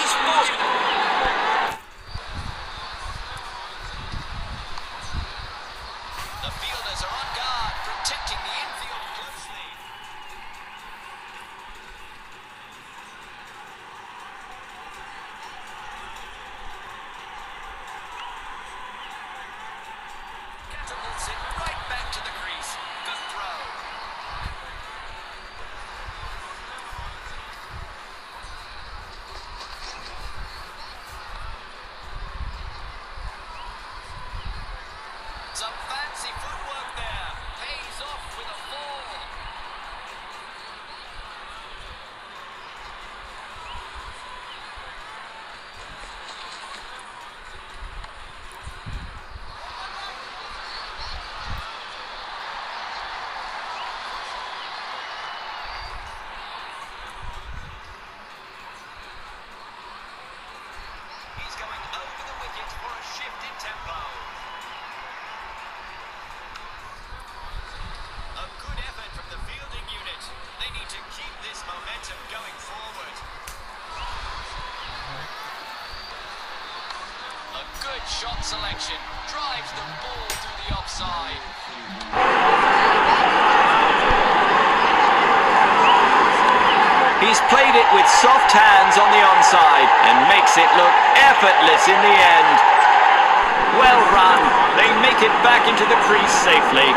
He's forced. The fielders are on guard, protecting the infield closely. Catapults it right back to the crease. Good throw. Some fancy footwork there. Pays off with a fall. He's going over the wicket for a shift in tempo. A good effort from the fielding unit. They need to keep this momentum going forward. A good shot selection. Drives the ball through the offside. He's played it with soft hands on the onside and makes it look effortless in the end. Well run. They make it back into the crease safely.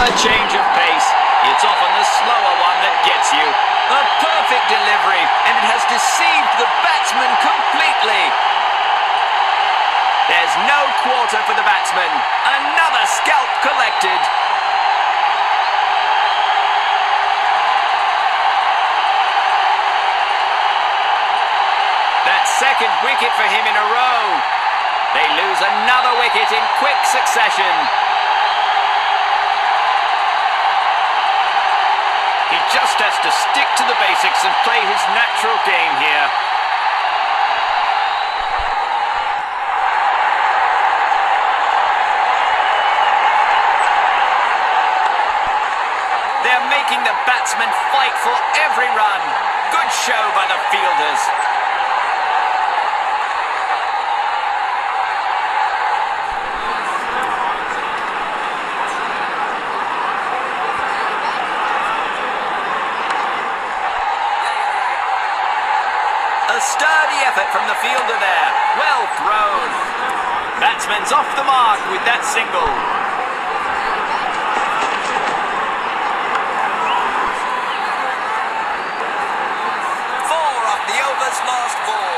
A change of pace. It's often the slower one that gets you. A perfect delivery, and it has deceived the batsman completely. There's no quarter for the batsman. Another scalp collected. That second wicket for him in a row. They lose another wicket in quick succession. He just has to stick to the basics and play his natural game here. They're making the batsmen fight for every run. Good show by the fielders. A sturdy effort from the fielder there. Well thrown. Batsman's off the mark with that single. Four off the over's last ball.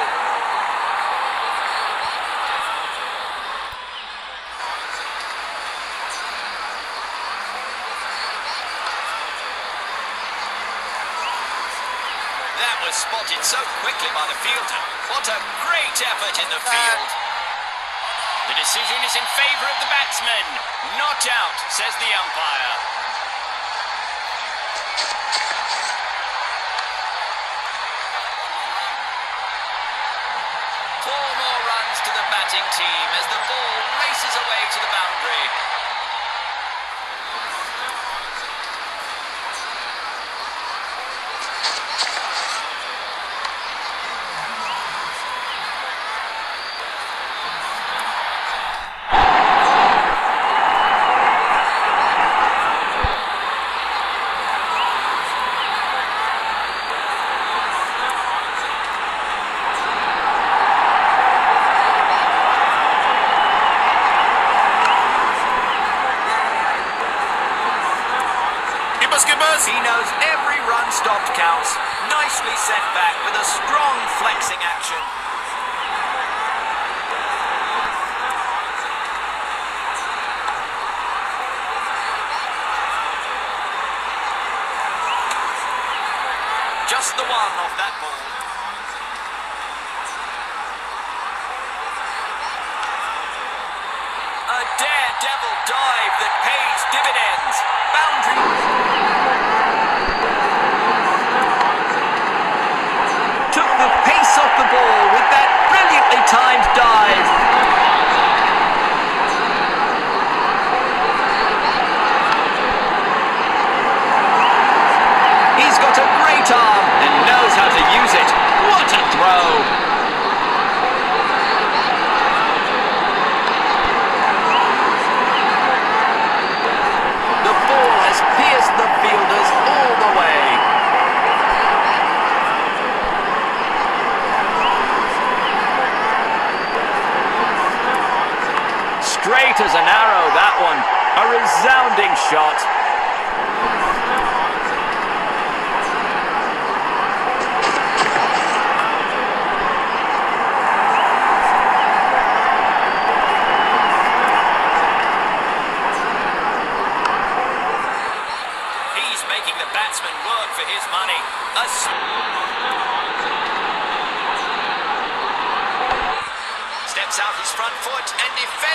That was spotted so quickly by the fielder. What a great effort in the field. The decision is in favour of the batsman. Not out, says the umpire. just the one off that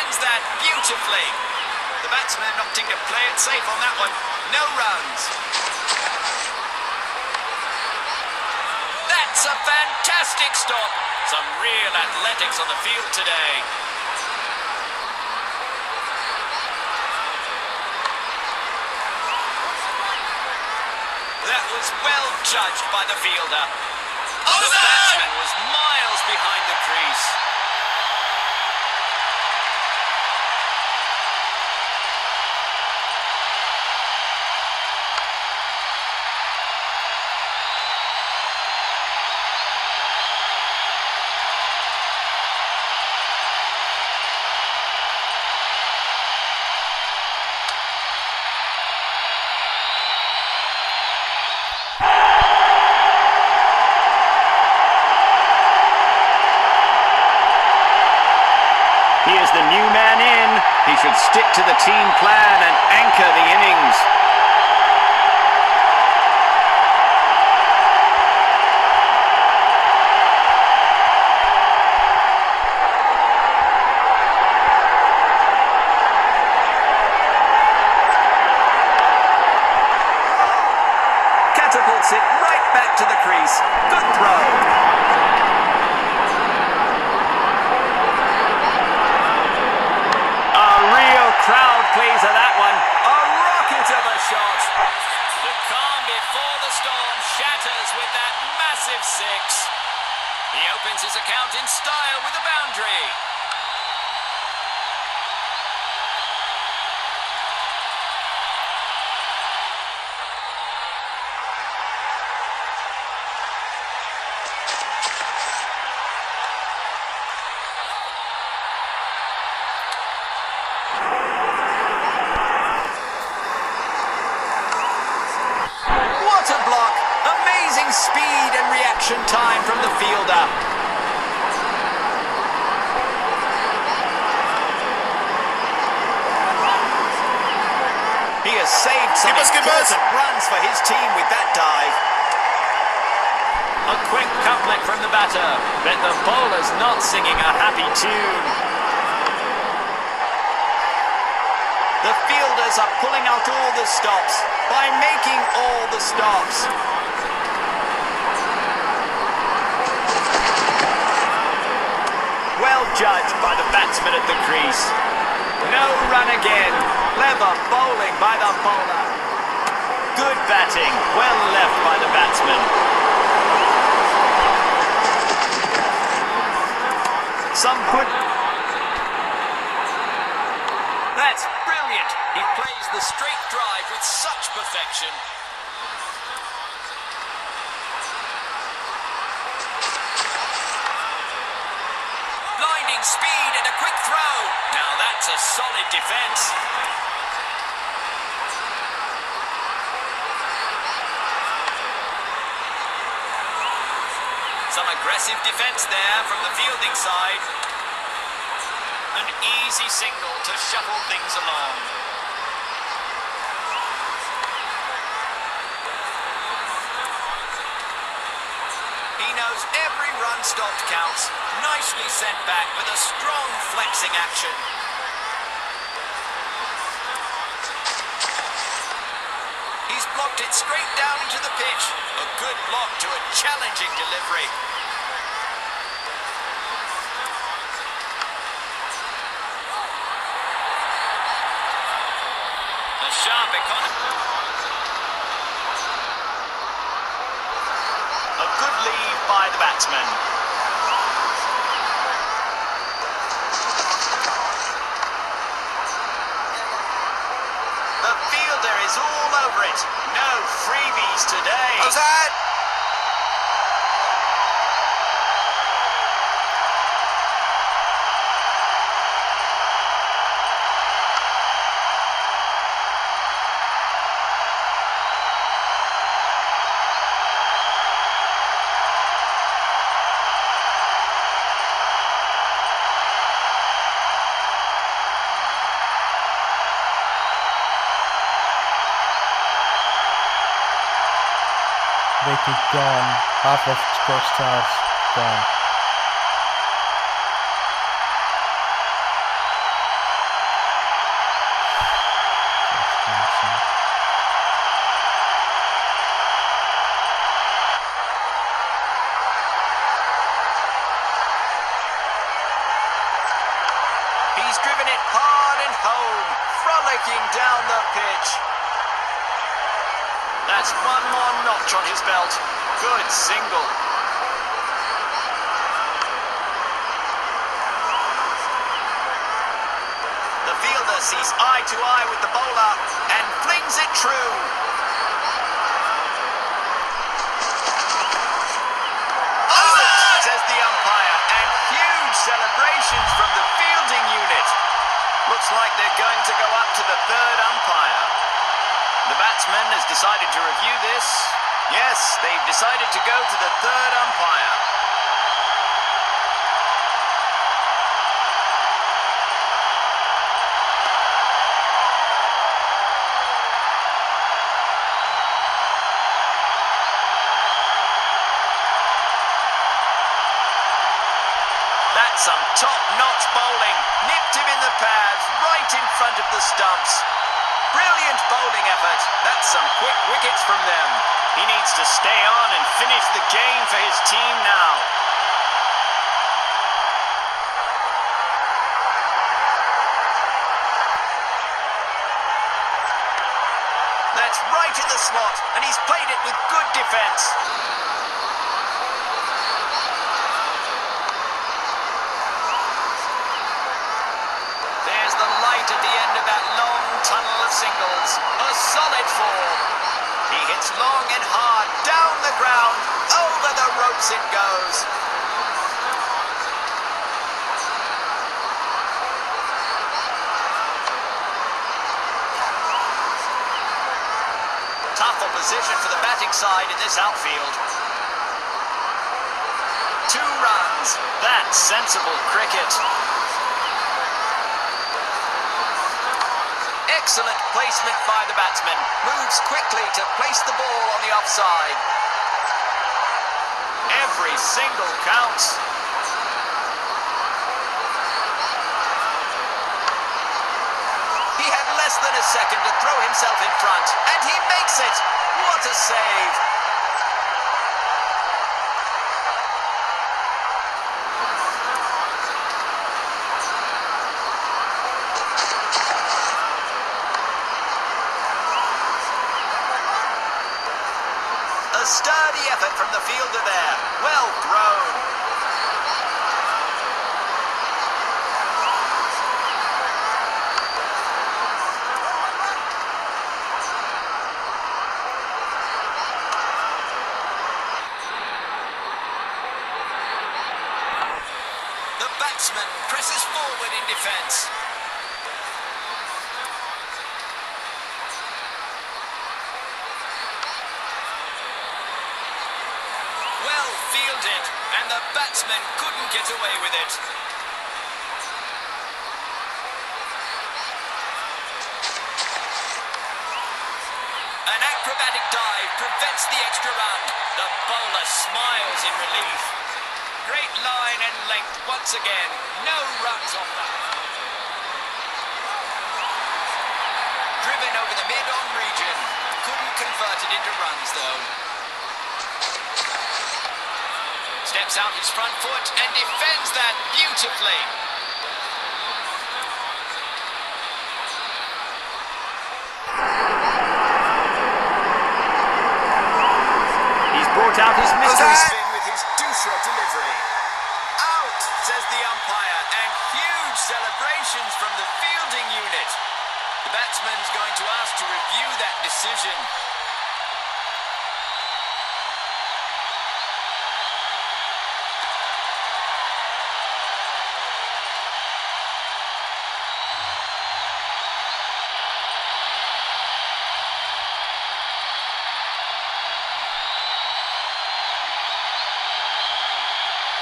defends that beautifully. The batsman opting to play it safe on that one. No runs. That's a fantastic stop. Some real athletics on the field today. That was well judged by the fielder. Oh, the batsman was miles behind the crease. Some aggressive defence there from the fielding side. An easy single to shuffle things along. He knows every run stopped counts. Nicely sent back with a strong flexing action. He's blocked it straight down into the pitch. A good block to a challenging delivery. A sharp economy. A good lead by the batsman. The fielder is all over it. No freebies today. How's that? Gone. Half of first half gone. Has decided to review this. Yes, they've decided to go to the third umpire. That's some top-notch bowling. Nipped him in the pads, right in front of the stumps. Brilliant bowling effort. That's some quick wickets from them. He needs to stay on and finish the game for his team now. Sensible cricket. Excellent placement by the batsman. Moves quickly to place the ball on the offside. Every single counts. He had less than a second to throw himself in front, and he makes it. What a save. A sturdy effort from the fielder there. Well thrown. The batsman presses forward in defence. Well fielded, and batsman couldn't get away with it. An acrobatic dive prevents the extra run. The bowler smiles in relief. Great line and length once again. No runs off that. Driven over the mid-on region. Couldn't convert it into runs though. Steps out his front foot and defends that beautifully. He's brought out his mystery Mystery spin. spin with his doosra delivery. Out, says the umpire, and huge celebrations from the fielding unit. The batsman's going to ask to review that decision.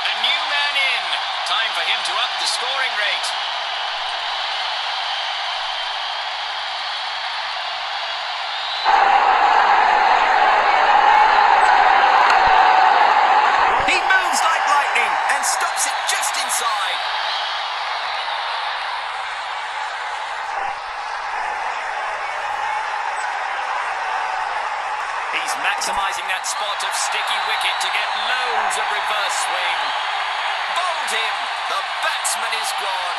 A new man in. Time for him to up the scoring rate. He moves like lightning and stops it just inside. He's maximising that spot of sticky wicket to get loads of reverse swing. Bowled him. The batsman is gone.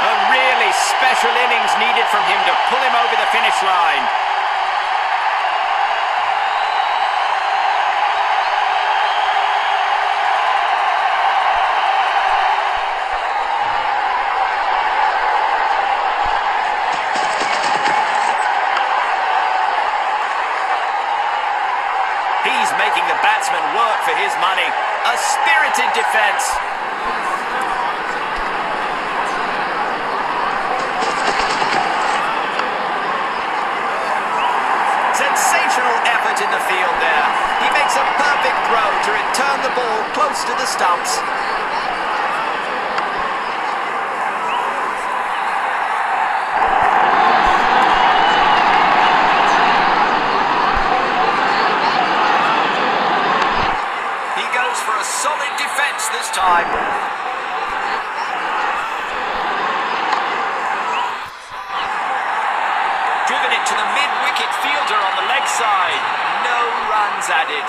A really special innings needed from him to pull him over the finish line. He's making the batsman work for his money. A spirited defence. Sensational effort in the field there. He makes a perfect throw to return the ball close to the stumps. He goes for a solid defence this time. Driven it to the mid-wicket fielder on the leg side. No runs added.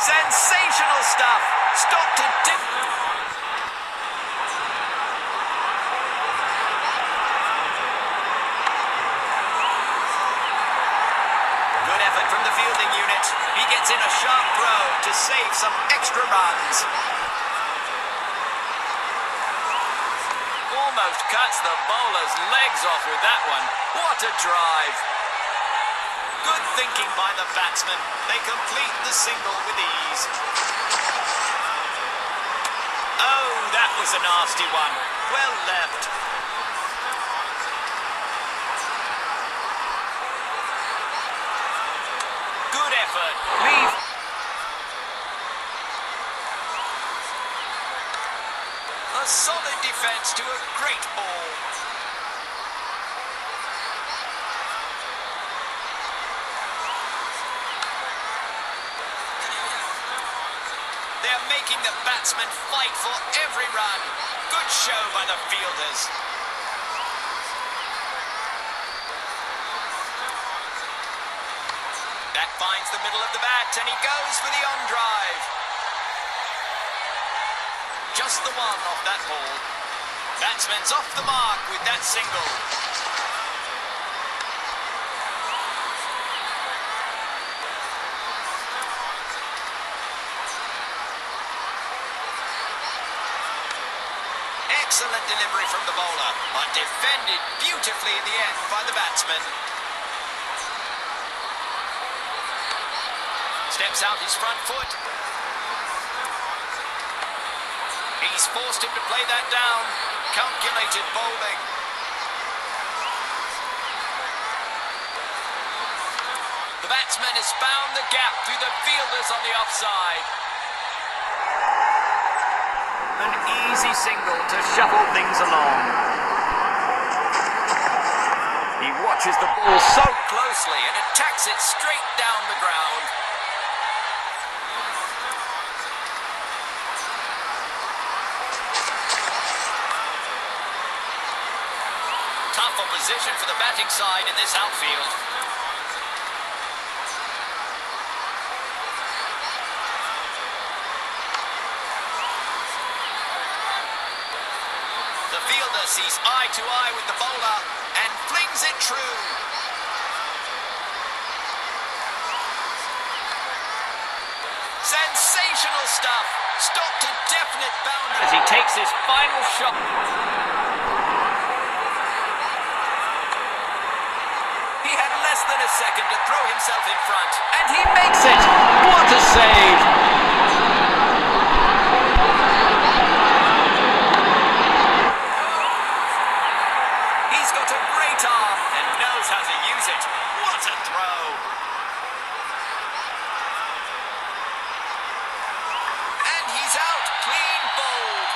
Sensational stuff. Stopped it. Dip. Good effort from the fielding unit. He gets in a sharp throw to save some extra runs. Almost cuts the bowler's legs off with that one. What a drive. Good thinking by the batsman. They complete the single with ease. Oh, that was a nasty one. Well left. Good effort. Leave. A solid defence to a great ball. They're making the batsmen fight for every run. Good show by the fielders. That finds the middle of the bat and he goes for the on drive. Just the one off that ball. Batsman's off the mark with that single. Excellent delivery from the bowler, but defended beautifully in the end by the batsman. Steps out his front foot. He's forced him to play that down. Calculated bowling. The batsman has found the gap through the fielders on the offside. An easy single to shuffle things along. He watches the ball so closely and attacks it straight down the ground. Tough opposition for the batting side in this outfield. The fielder sees eye to eye with the bowler and flings it true. Sensational stuff. Stopped a definite boundary. as he takes his final shot. He had less than a second to throw himself in front. And he makes it! What a save! He's got a great arm and knows how to use it. What a throw! And he's out, clean bowled.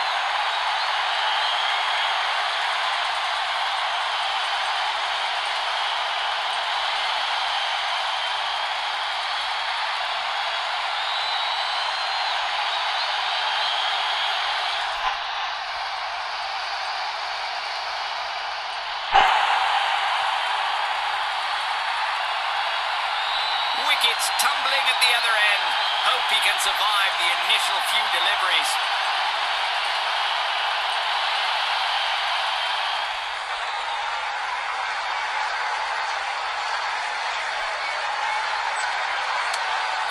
Wickets tumbling at the other end. Hope he can survive the initial few deliveries.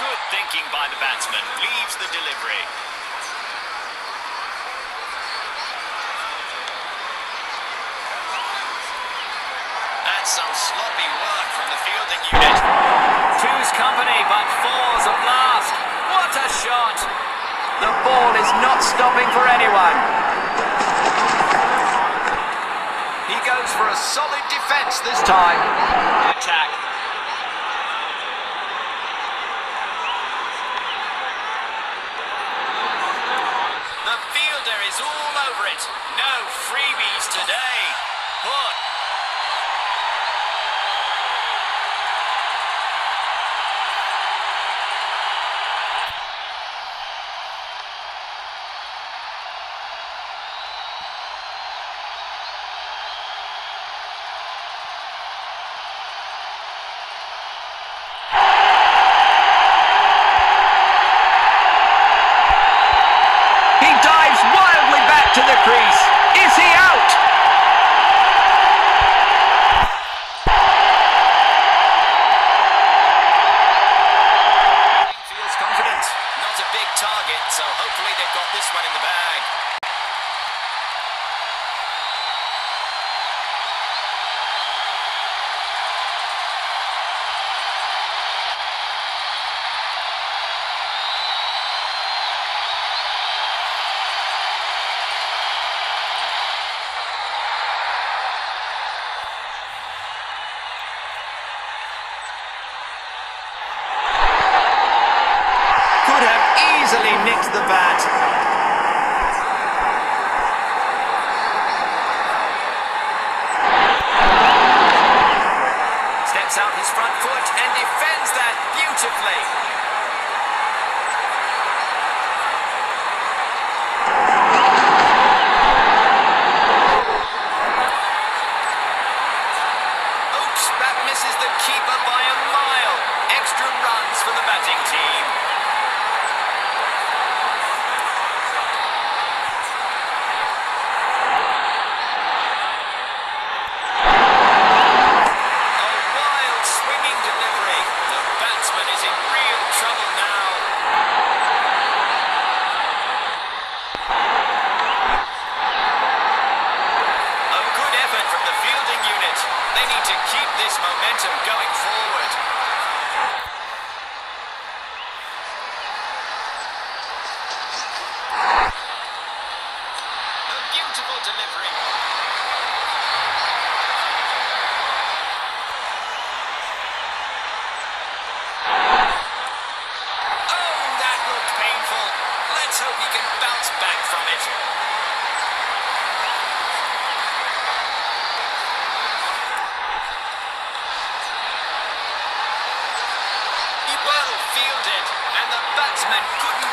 Good thinking by the batsman. Leaves the delivery. That's some sloppy work from the fielding unit. Two's company, but four's a blast. What a shot! The ball is not stopping for anyone. He goes for a solid defence this time. Attack. The fielder is all over it. No freebies today. Put. He dives wildly back to the crease. Is he out? Feels confident. Not a big target, so hopefully they've got this one in the bag. Could have easily nicked the bat.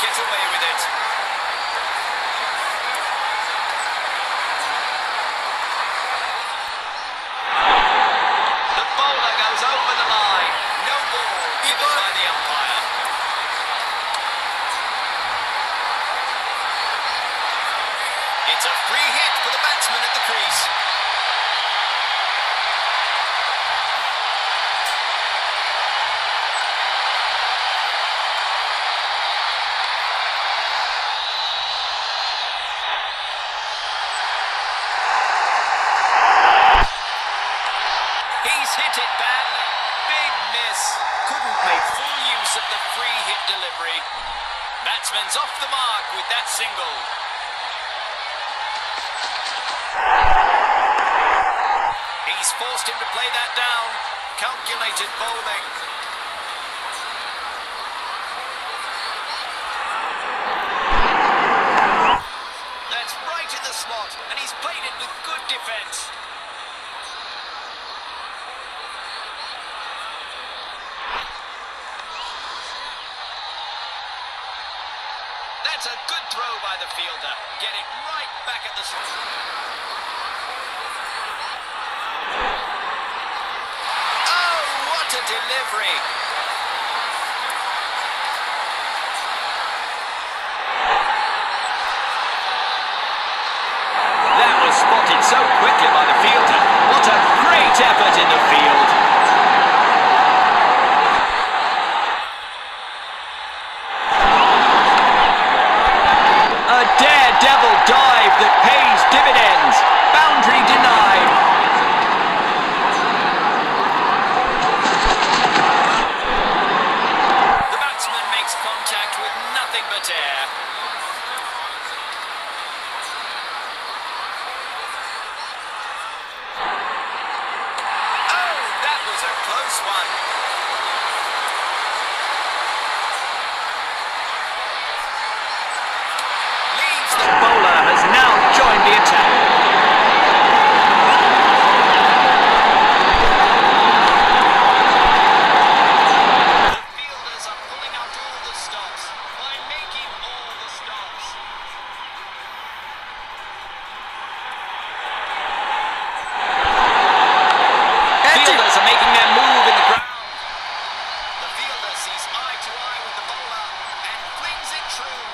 get away with it. getting right back at the... Oh, what a delivery! Sure.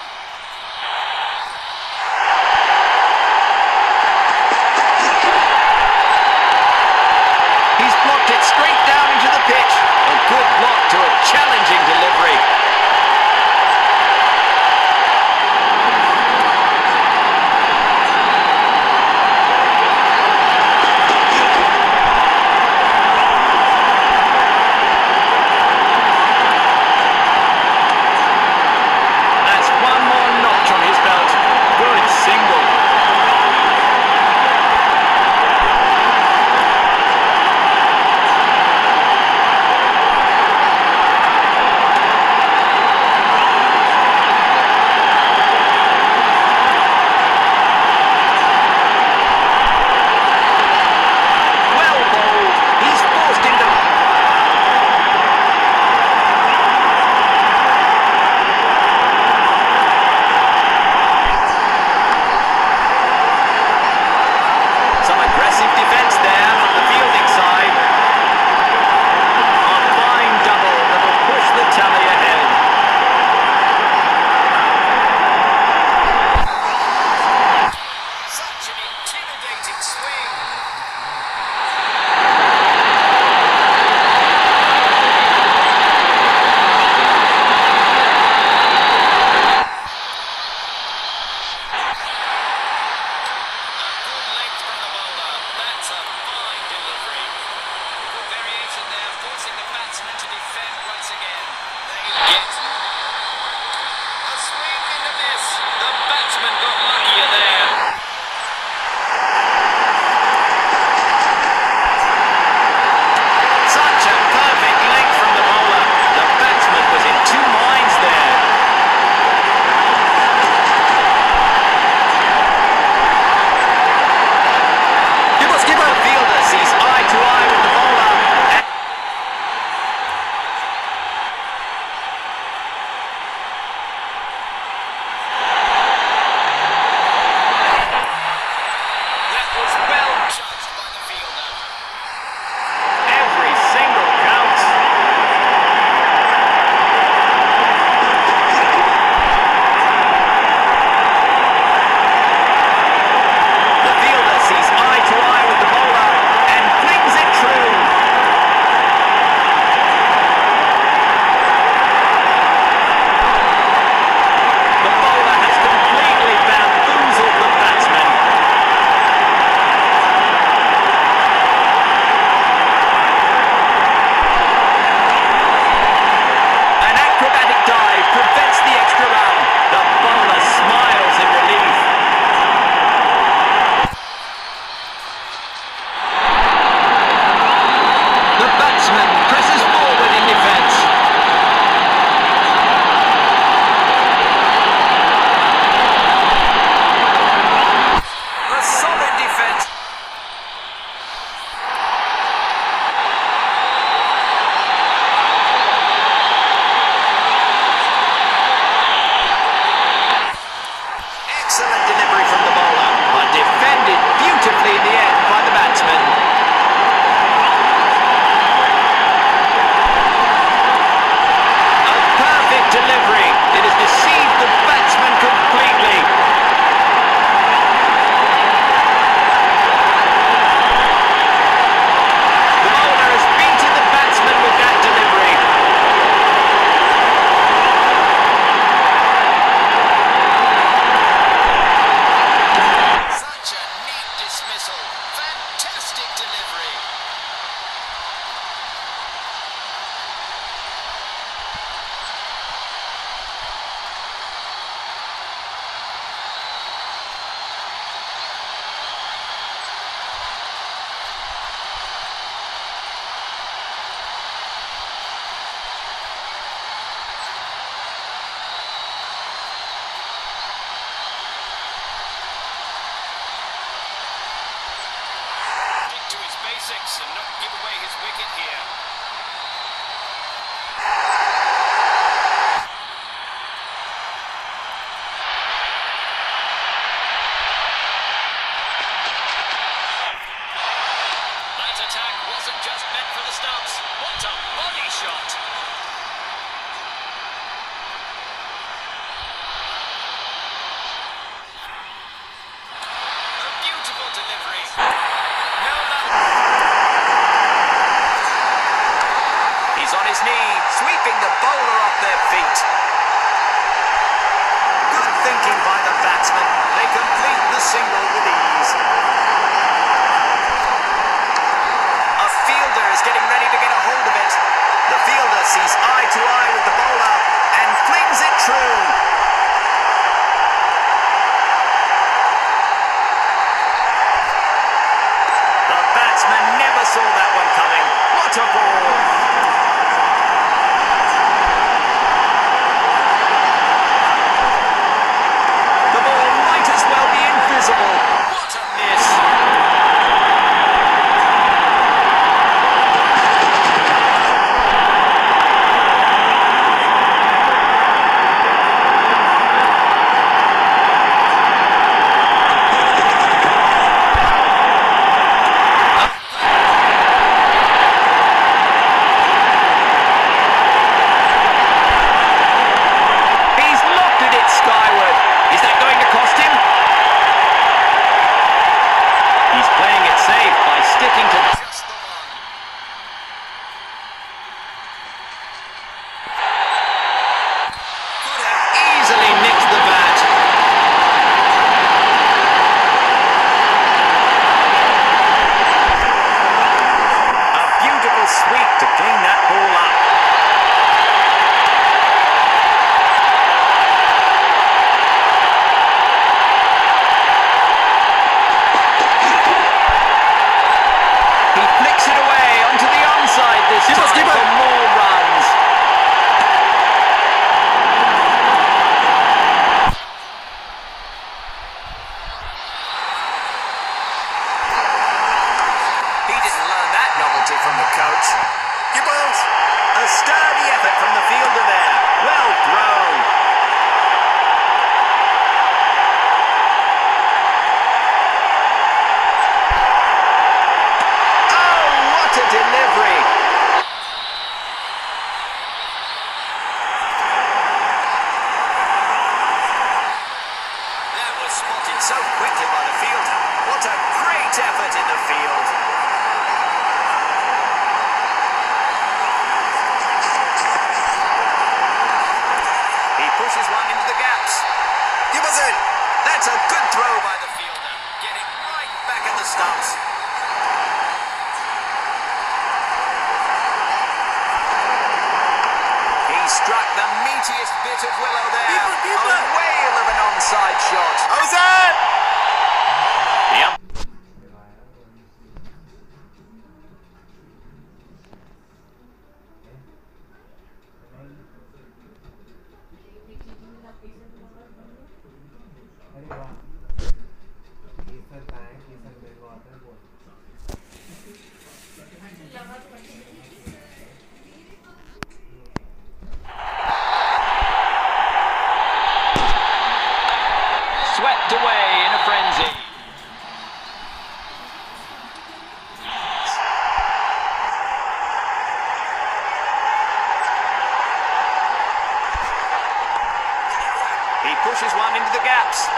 He pushes one into the gaps.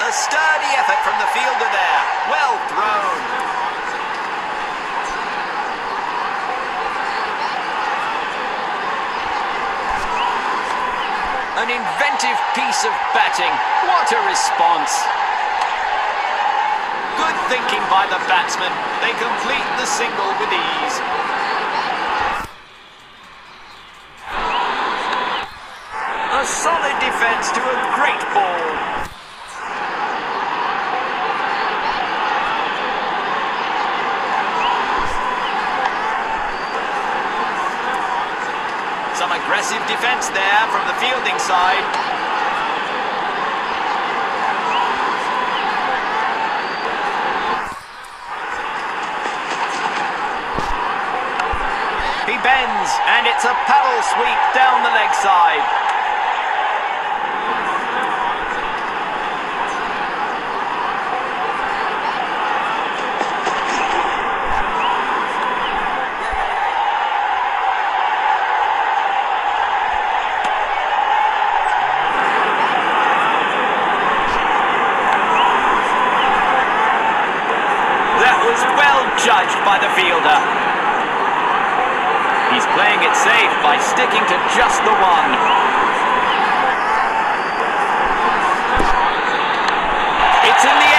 A sturdy effort from the fielder there. Well thrown. An inventive piece of batting. What a response. Good thinking by the batsman. They complete the single with ease. defense to a great ball. Some aggressive defense there from the fielding side. He bends, and it's a paddle sweep down the leg side. safe by sticking to just the one. It's in the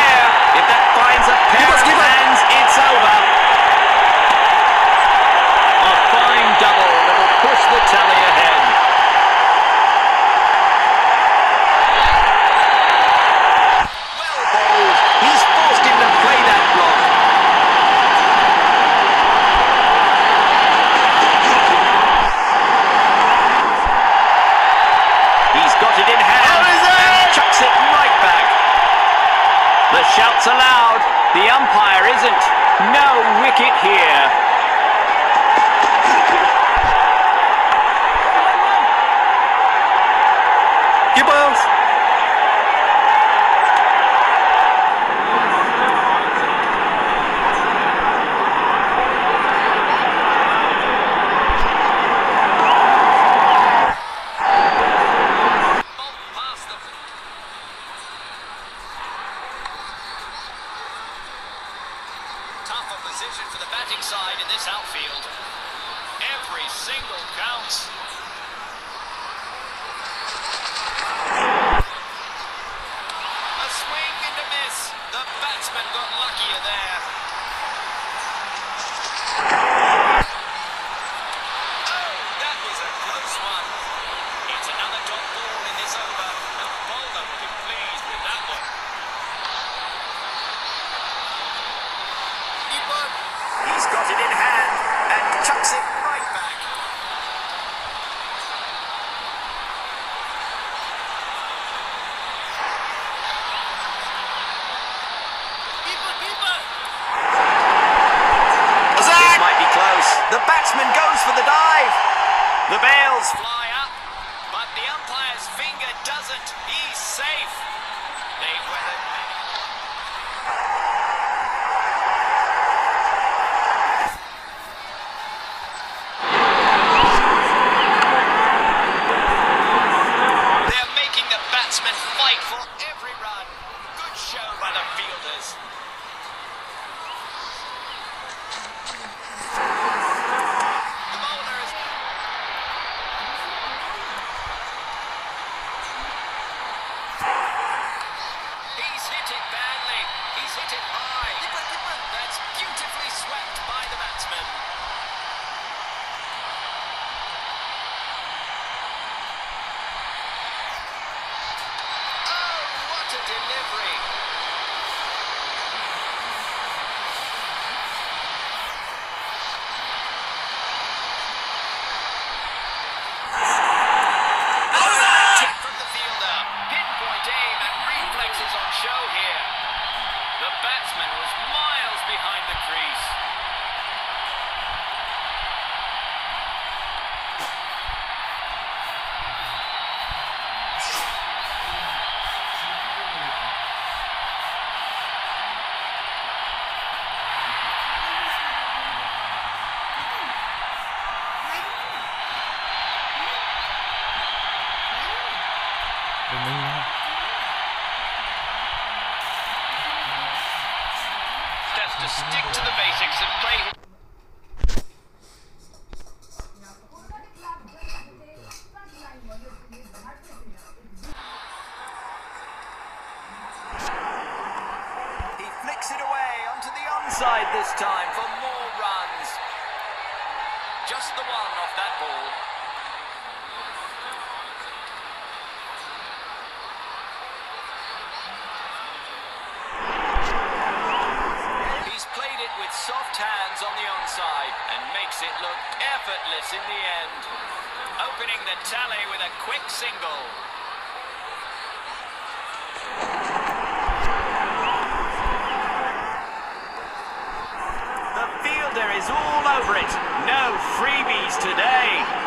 is all over it. No freebies today.